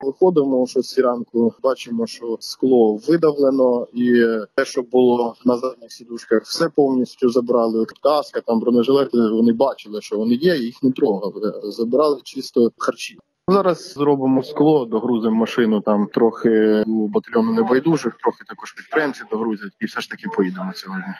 Виходимо о 6 ранку, бачимо, що скло видавлено, і те, що було на задніх сідушках, все повністю забрали. Каска, там бронежилети. Вони бачили, що вони є, їх не трогали. Забирали чисто харчі. Зараз зробимо скло, догрузимо машину там трохи у батальйону небайдужих, трохи також підприємці догрузять, і все ж таки поїдемо сьогодні.